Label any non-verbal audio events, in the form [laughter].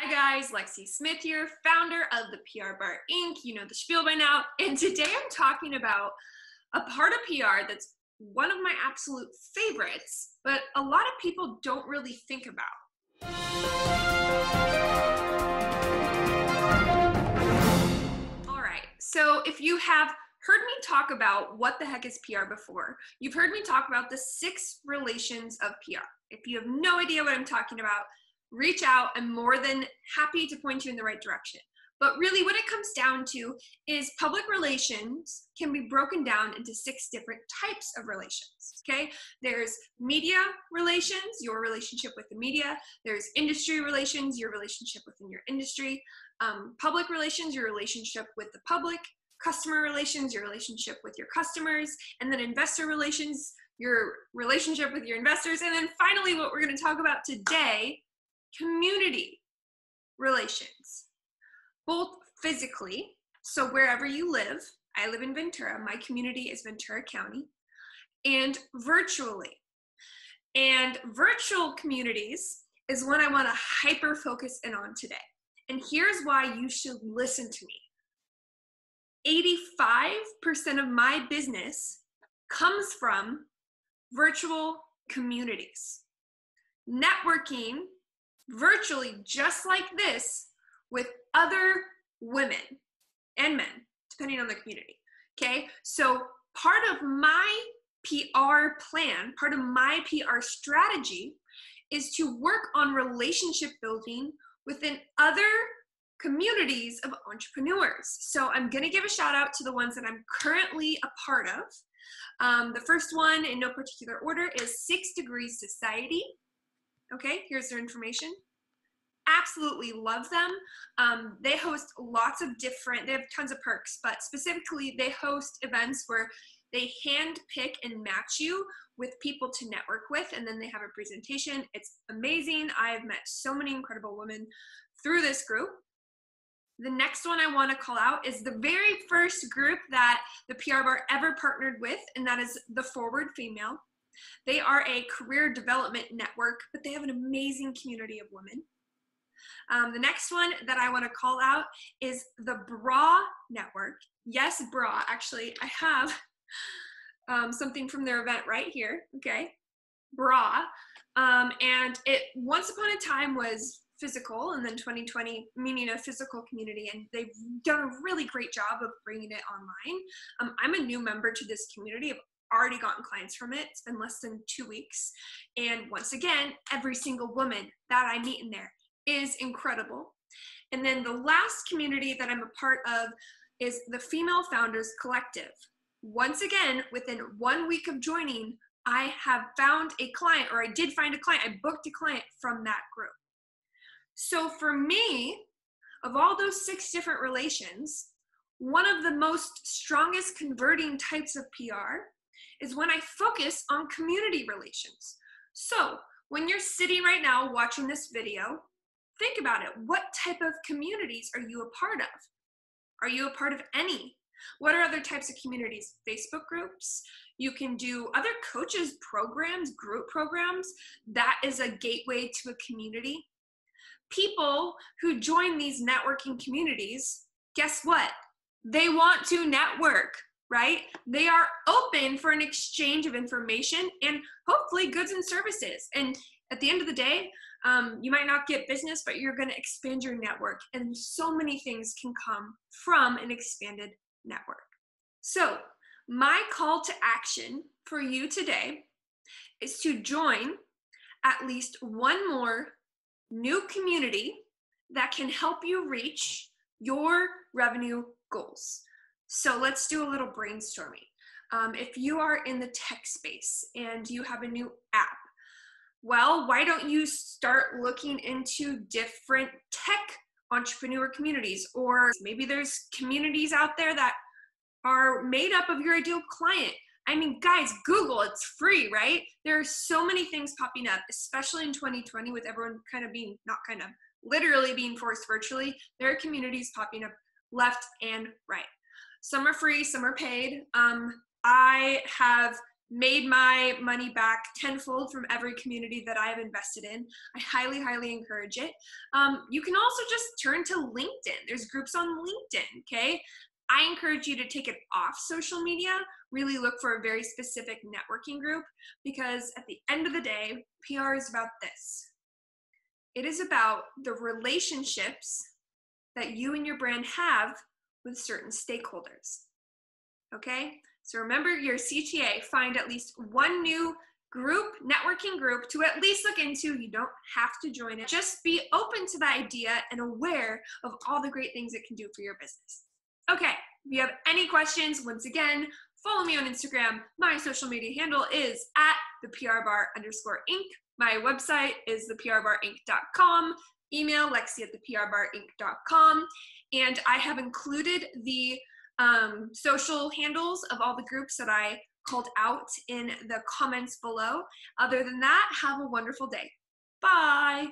Hi guys, Lexie Smith here, founder of the PR Bar Inc. You know the spiel by now. And today I'm talking about a part of PR that's one of my absolute favorites, but a lot of people don't really think about. All right, so if you have heard me talk about what the heck is PR before, you've heard me talk about the six relations of PR. If you have no idea what I'm talking about, reach out. I'm more than happy to point you in the right direction. But really, what it comes down to is public relations can be broken down into six different types of relations. Okay, there's media relations, your relationship with the media, there's industry relations, your relationship within your industry, um, public relations, your relationship with the public, customer relations, your relationship with your customers, and then investor relations, your relationship with your investors. And then finally, what we're going to talk about today community relations, both physically, so wherever you live, I live in Ventura, my community is Ventura County, and virtually. And virtual communities is what I want to hyper focus in on today. And here's why you should listen to me 85% of my business comes from virtual communities. Networking virtually just like this with other women and men, depending on the community. Okay, so part of my PR plan, part of my PR strategy is to work on relationship building within other communities of entrepreneurs. So I'm going to give a shout out to the ones that I'm currently a part of. Um, the first one, in no particular order, is Six Degrees Society. Okay, here's their information. Absolutely love them. Um, they host lots of different, they have tons of perks, but specifically, they host events where they hand pick and match you with people to network with, and then they have a presentation. It's amazing. I have met so many incredible women through this group. The next one I want to call out is the very first group that the PR Bar ever partnered with, and that is the Forward Female. They are a career development network, but they have an amazing community of women. Um, the next one that I want to call out is the Bra Network. Yes, Bra. Actually, I have [laughs] um, something from their event right here. Okay, Bra. Um, and it once upon a time was physical and then 2020 meaning a physical community and they've done a really great job of bringing it online um, i'm a new member to this community i've already gotten clients from it it's been less than two weeks. And once again every single woman that i meet in there is incredible. And then the last community that i'm a part of is the female founders collective. Once again within one week of joining i have found a client or i did find a client i booked a client from that group. So for me, of all those six different relations, one of the most strongest converting types of PR is when I focus on community relations. So when you're sitting right now watching this video, think about it. What type of communities are you a part of? Are you a part of any? What are other types of communities? Facebook groups. You can do other coaches programs, group programs. That is a gateway to a community people who join these networking communities, guess what? They want to network, right? They are open for an exchange of information and hopefully goods and services. And at the end of the day, um, you might not get business, but you're going to expand your network. And so many things can come from an expanded network. So, my call to action for you today is to join at least one more new community that can help you reach your revenue goals. So let's do a little brainstorming. Um, if you are in the tech space and you have a new app, well, why don't you start looking into different tech entrepreneur communities? Or maybe there's communities out there that are made up of your ideal client I mean, guys, Google, it's free, right? There are so many things popping up, especially in 2020 with everyone kind of being, not kind of, literally being forced virtually. There are communities popping up left and right. Some are free, some are paid. Um, I have made my money back tenfold from every community that I have invested in. I highly, highly encourage it. Um, you can also just turn to LinkedIn. There's groups on LinkedIn, okay? I encourage you to take it off social media, really look for a very specific networking group because at the end of the day, PR is about this. It is about the relationships that you and your brand have with certain stakeholders. Okay? So remember your CTA, find at least one new group, networking group to at least look into. You don't have to join it. Just be open to the idea and aware of all the great things it can do for your business. Okay, if you have any questions, once again, follow me on Instagram. My social media handle is at the PR bar underscore inc. My website is theprbarinc.com. Email lexi at theprbarinc.com. And I have included the um, social handles of all the groups that I called out in the comments below. Other than that, have a wonderful day. Bye.